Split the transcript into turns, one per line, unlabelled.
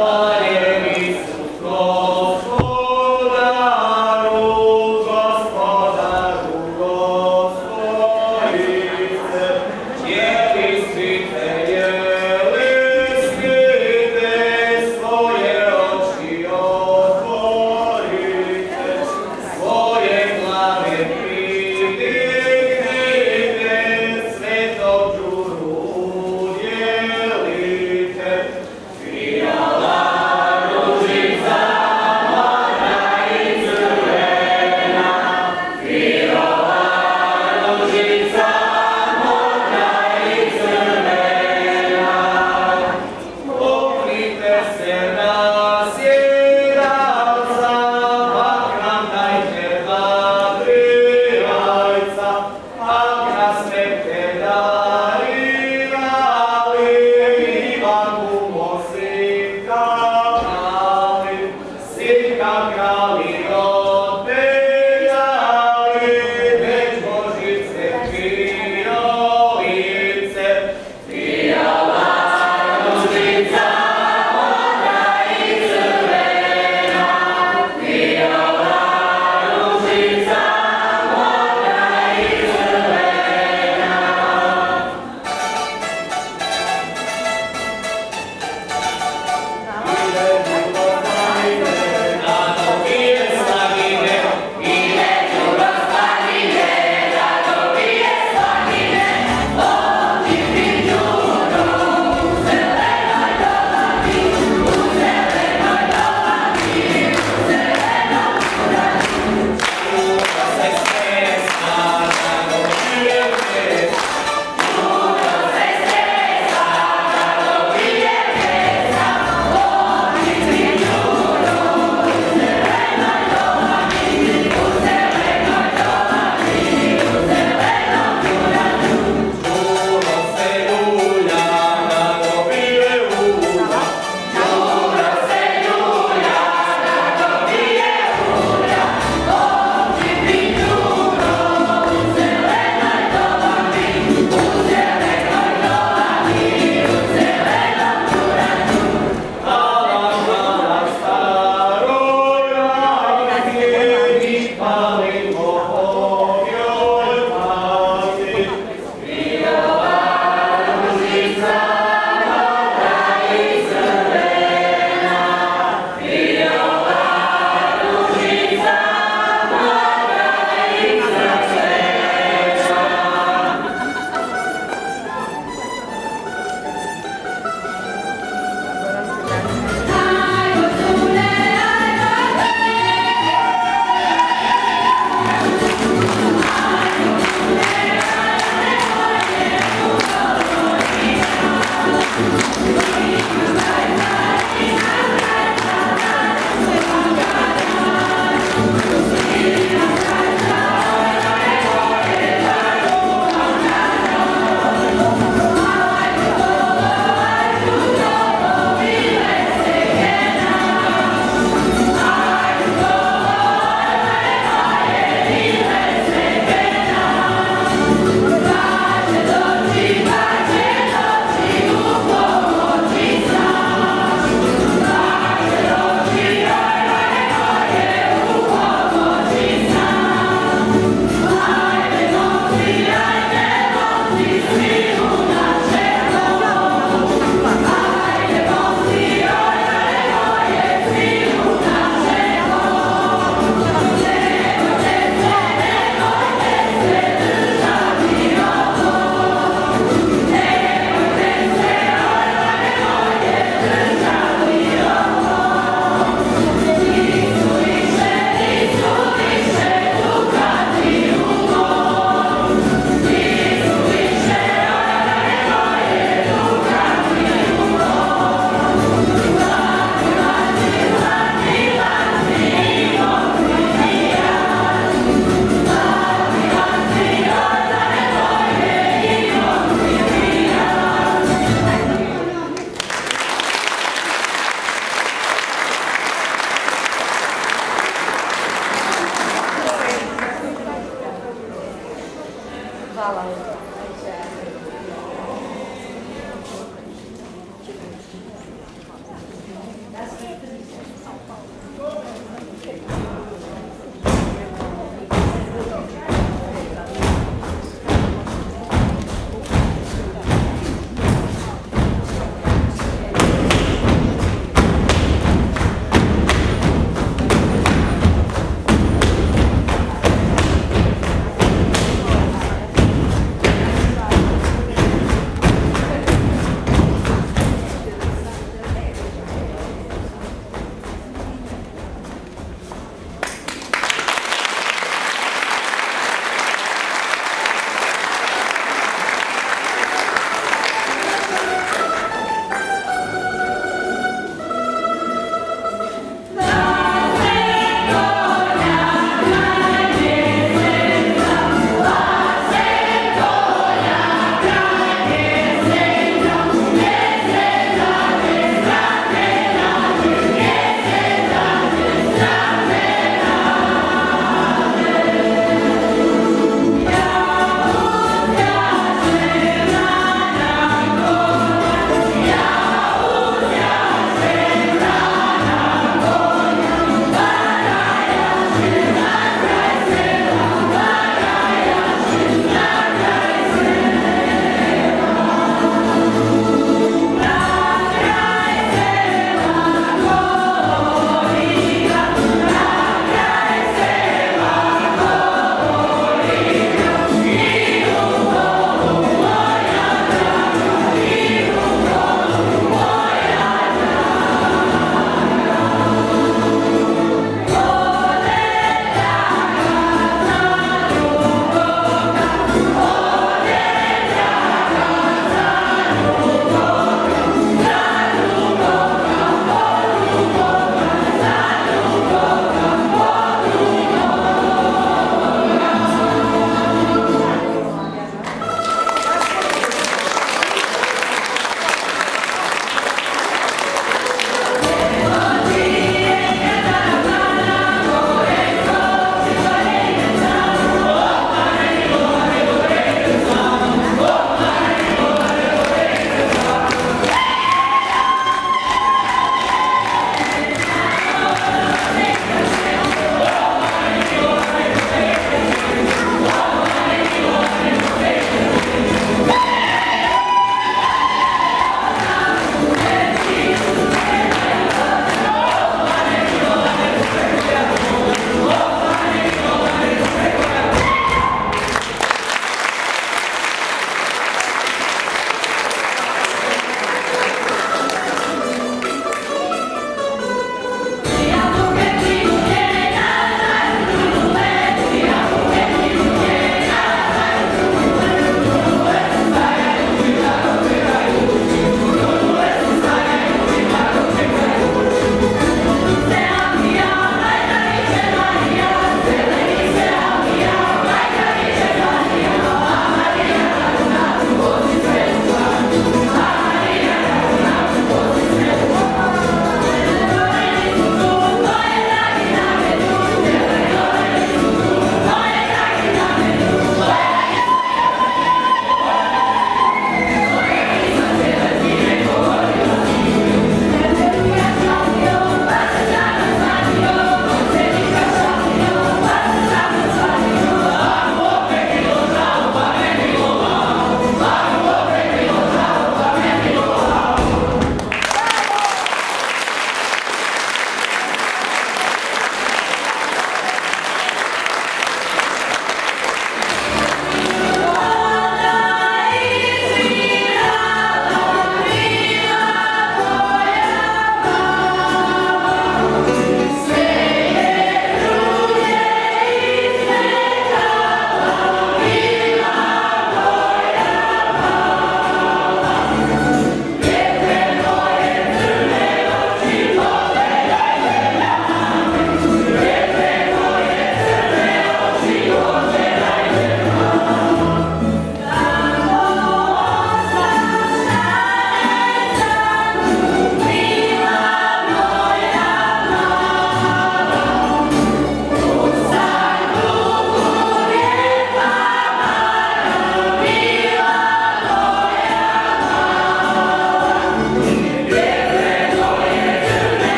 Bye.